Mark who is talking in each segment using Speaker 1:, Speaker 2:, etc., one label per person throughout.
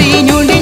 Speaker 1: തിഞ്ഞുണ്ടി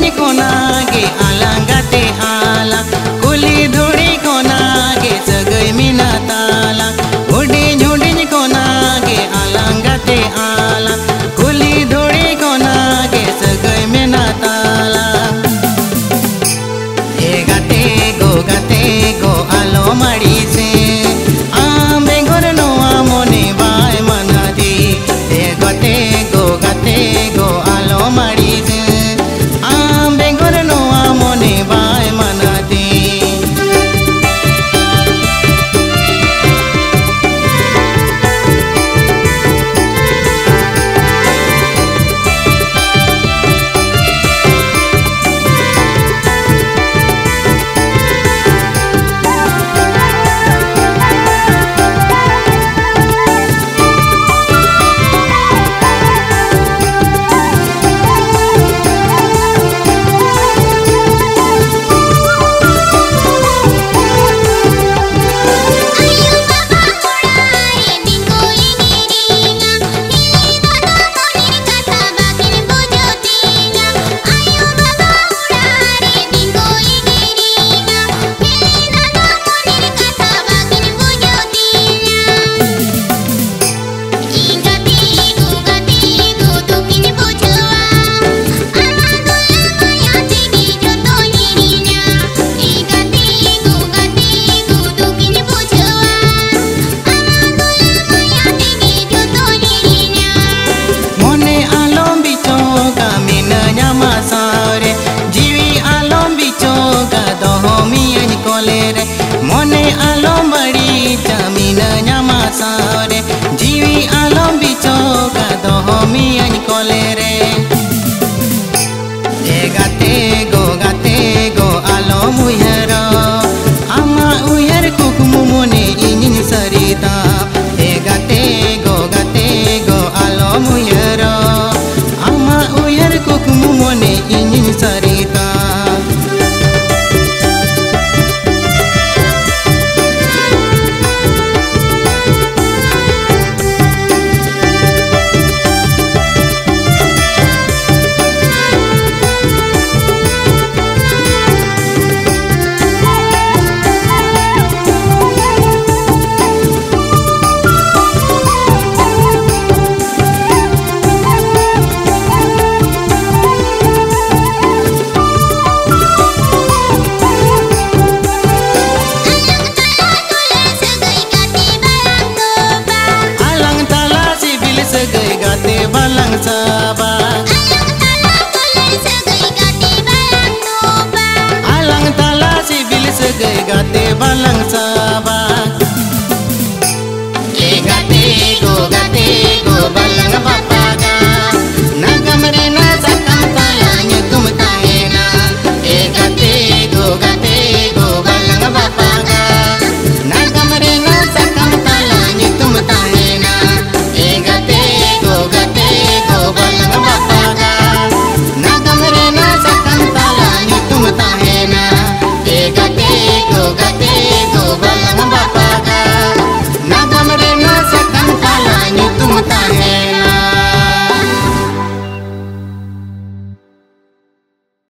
Speaker 1: pasar. 成长。